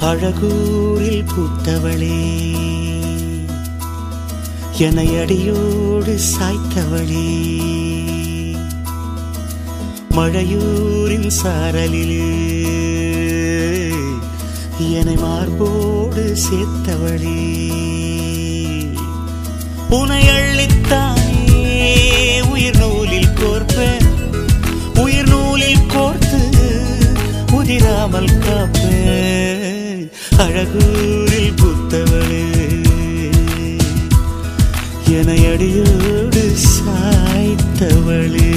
அழகூரில் பூத்தவளே. என்னை அடியோடு சாய்த்தவளே. மழையூரின் சாரலிலே என்னை மார்போடு சேர்த்தவளே. உனை அள்ளித்தானே உயிர் நூலில் கோர்ப்ப. உயிர் நூலில் கோர்த்து உதிராமல் காப்பேன் அழகூரில் புத்தவளே. என அடியோடு சாய்த்தவளே.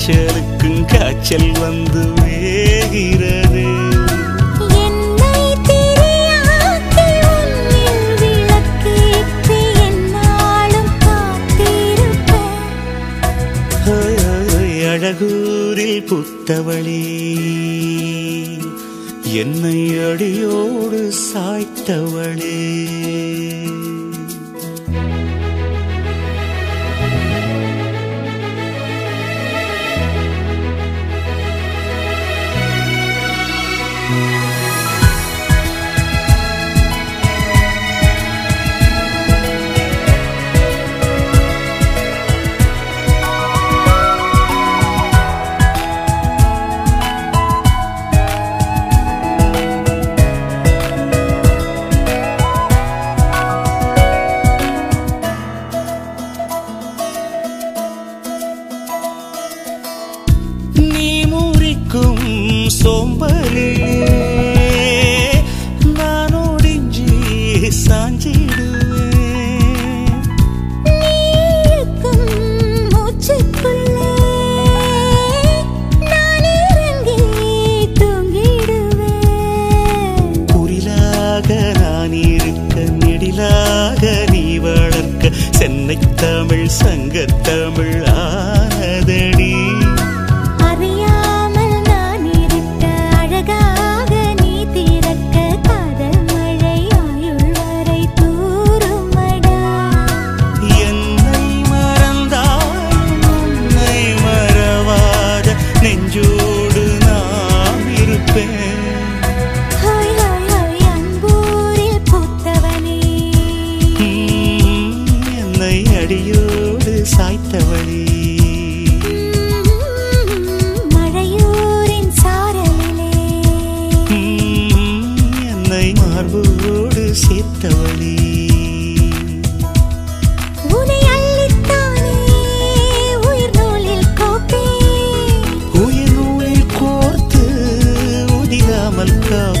காய்ச்சலுக்கும் காய்ச்சல் வந்து ஹோய், அழகூரில் புத்தவளே என்னை அடியோடு சாய்த்தவளே. சோம்பலிலே நான் ஒடிஞ்சி சாஞ்சிடுவேன். மூச்சுக்குள்ளே நான் இறங்கி தூங்கிடுவேன் குரிலாக நான் இருக்க நெடிலாக நீ வளர்க்க சென்னை தமிழ் சங்கத்தமிழ் கோப்பேன்